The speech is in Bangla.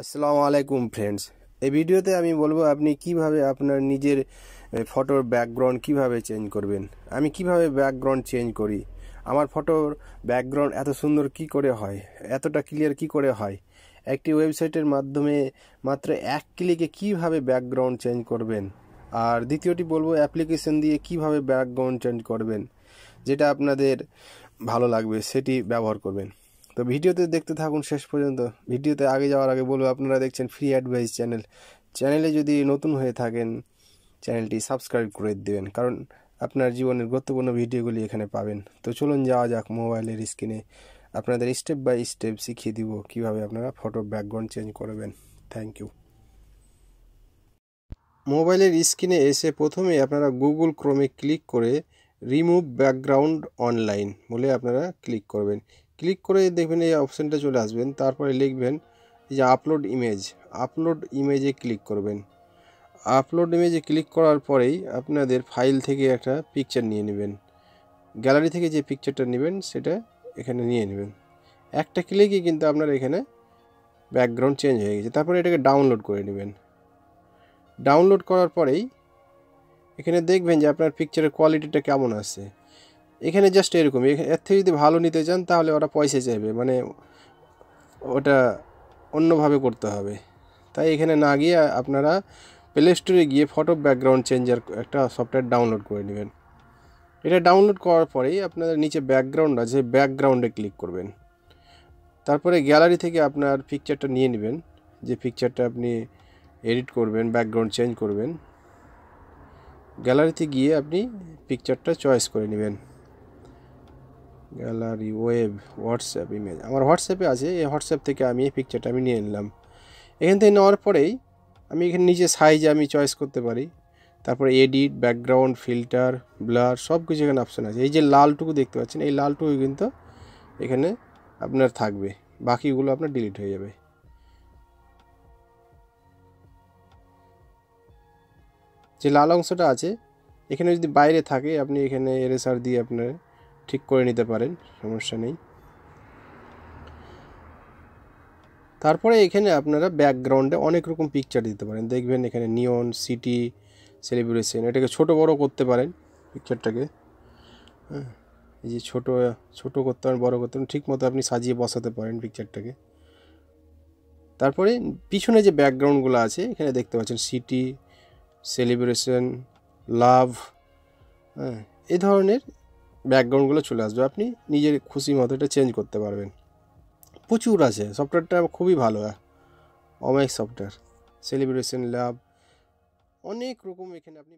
আসসালামু আলাইকুম ফ্রেন্ডস এই ভিডিওতে আমি বলব, আপনি কীভাবে আপনার নিজের ফটোর ব্যাকগ্রাউন্ড কীভাবে চেঞ্জ করবেন? আমি কীভাবে ব্যাকগ্রাউন্ড চেঞ্জ করি? আমার ফটোর ব্যাকগ্রাউন্ড এত সুন্দর কি করে হয়? এতটা ক্লিয়ার কি করে হয়? একটি ওয়েবসাইটের মাধ্যমে মাত্র এক ক্লিকে কীভাবে ব্যাকগ্রাউন্ড চেঞ্জ করবেন? আর দ্বিতীয়টি বলব অ্যাপ্লিকেশন দিয়ে কীভাবে ব্যাকগ্রাউন্ড চেঞ্জ করবেন? যেটা আপনাদের ভালো লাগবে, সেটি ব্যবহার করবেন। তো ভিডিওতে দেখতে থাকুন শেষ পর্যন্ত। ভিডিওতে আগে যাওয়ার আগে বলব, আপনারা দেখছেন ফ্রি অ্যাডভাইস চ্যানেল চ্যানেলে যদি নতুন হয়ে থাকেন চ্যানেলটি সাবস্ক্রাইব করে দেবেন, কারণ আপনার জীবনের গুরুত্বপূর্ণ ভিডিওগুলি এখানে পাবেন। তো চলুন যাওয়া যাক মোবাইলের স্ক্রিনে আপনাদের স্টেপ বাই স্টেপ শিখিয়ে দিব কীভাবে আপনারা ফটো ব্যাকগ্রাউন্ড চেঞ্জ করবেন। থ্যাংক ইউ মোবাইলের স্ক্রিনে এসে প্রথমে আপনারা গুগল ক্রোমে ক্লিক করে রিমুভ ব্যাকগ্রাউন্ড অনলাইন বলে আপনারা ক্লিক করবেন। ক্লিক করে দেখবেন এই অপশানটা চলে আসবেন, তারপরে লিখবেন যে আপলোড ইমেজ আপলোড ইমেজে ক্লিক করবেন। আপলোড ইমেজে ক্লিক করার পরেই আপনাদের ফাইল থেকে একটা পিকচার নিয়ে নেবেন। গ্যালারি থেকে যে পিকচারটা নেবেন, সেটা এখানে নিয়ে নেবেন। একটা ক্লিকই কিন্তু আপনার এখানে ব্যাকগ্রাউন্ড চেঞ্জ হয়ে গেছে, তারপরে এটাকে ডাউনলোড করে নেবেন। ডাউনলোড করার পরেই এখানে দেখবেন যে আপনার পিকচারের কোয়ালিটিটা কেমন আছে এখানে জাস্ট এরকম। এর থেকে যদি ভালো নিতে চান, তাহলে ওরা পয়সা চাইবে। মানে ওটা অন্যভাবে করতে হবে। তাই এখানে না গিয়ে আপনারা প্লে স্টোরে গিয়ে ফটো ব্যাকগ্রাউন্ড চেঞ্জার একটা সফটওয়্যার ডাউনলোড করে নেবেন। এটা ডাউনলোড করার পরেই আপনাদের নিচে ব্যাকগ্রাউন্ড আছে ব্যাকগ্রাউন্ডে ক্লিক করবেন। তারপরে গ্যালারি থেকে আপনার পিকচারটা নিয়ে নেবেন। যে পিকচারটা আপনি এডিট করবেন ব্যাকগ্রাউন্ড চেঞ্জ করবেন। গ্যালারিতে গিয়ে আপনি পিকচারটা চয়েস করে নেবেন। Gallery, web, WhatsApp, image. আমার হোয়াটসঅ্যাপে আছে, এই হোয়াটসঅ্যাপ থেকে আমি এই পিকচারটা আমি নিয়ে নিলাম। এখান থেকে নেওয়ার পরেই আমি এখানে নিজে সাইজে আমি চয়েস করতে পারি। তারপরে এডিট ব্যাকগ্রাউন্ড ফিল্টার ব্লার সব কিছু এখানে অপশান আছে। এই যে লালটুকু দেখতে পাচ্ছেন, এই লালটুকু কিন্তু এখানে আপনার থাকবে। বাকিগুলো আপনার ডিলিট হয়ে যাবে। যে লাল অংশটা আছে, এখানে যদি বাইরে থাকে, আপনি এখানে এরেসার দিয়ে আপনার ঠিক করে নিতে পারেন, সমস্যা নেই। তারপরে এখানে আপনারা ব্যাকগ্রাউন্ডে অনেক রকম পিকচার দিতে পারেন। দেখবেন এখানে নিয়ন সিটি সেলিব্রেশন এটাকে ছোট বড় করতে পারেন পিকচারটাকে হ্যাঁ এই যে ছোটো ছোটো করতে পারেন, বড়ো করতে পারেন ঠিক মতো আপনি সাজিয়ে বসাতে পারেন পিকচারটাকে তারপরে পিছনে যে ব্যাকগ্রাউন্ডগুলো আছে, এখানে দেখতে পাচ্ছেন সিটি সেলিব্রেশন লাভ হ্যাঁ এই ধরনের ব্যাকগ্রাউন্ডগুলো চলে আসবে, আপনি নিজের খুশি মতো এটা চেঞ্জ করতে পারবেন। প্রচুর আছে সফটওয়্যারটা খুবই ভালো অমায়িক সফটওয়্যার সেলিব্রেশন লাভ অনেক রকম এখানে আপনি